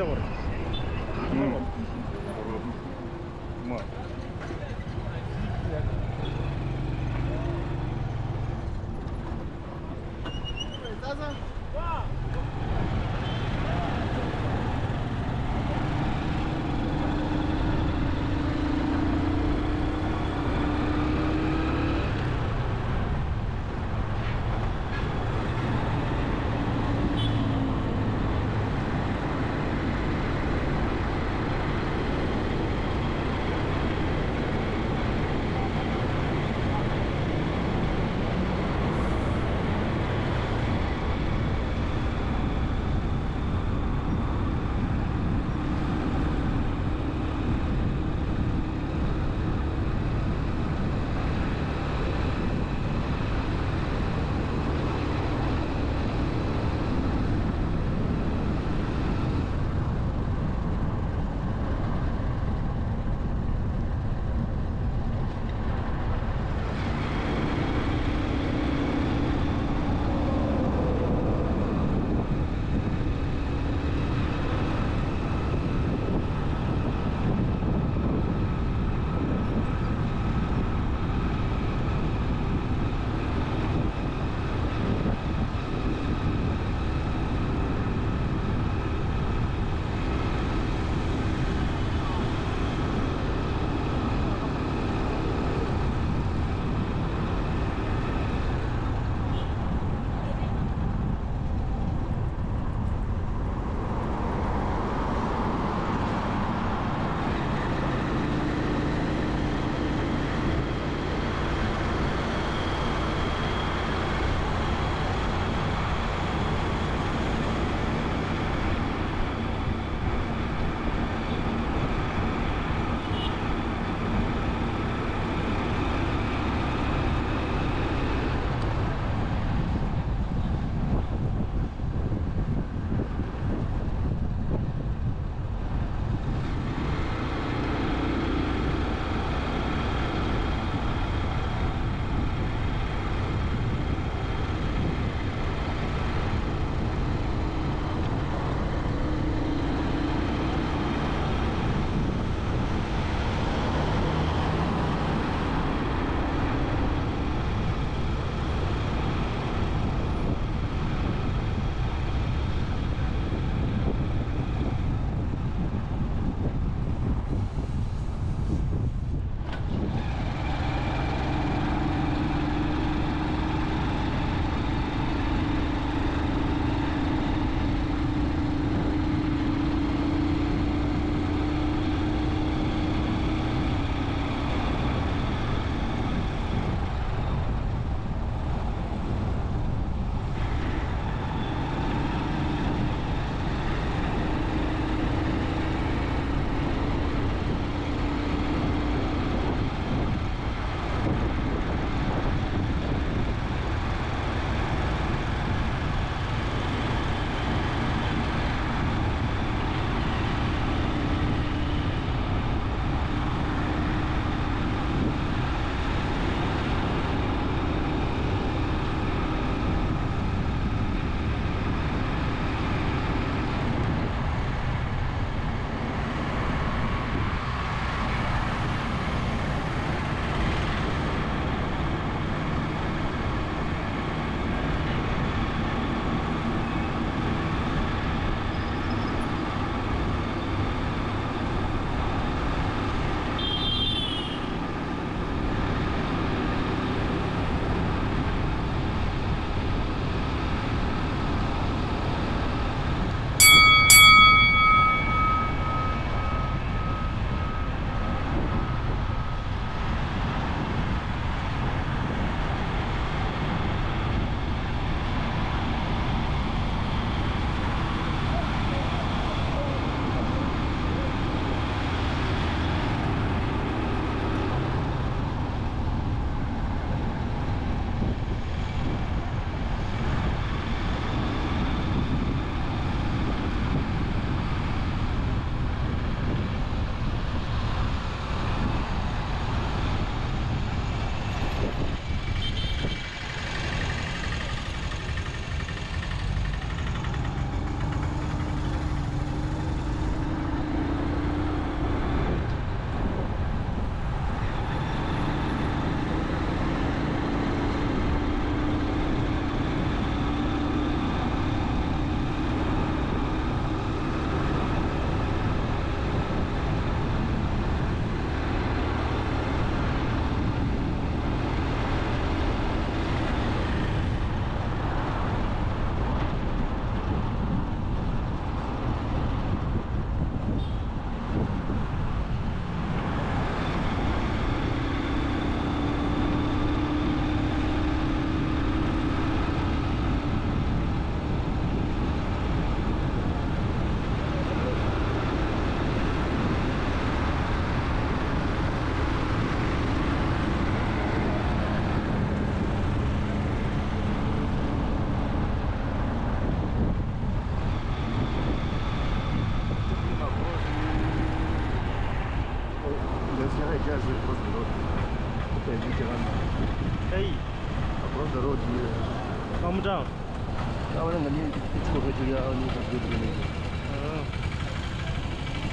все вроде.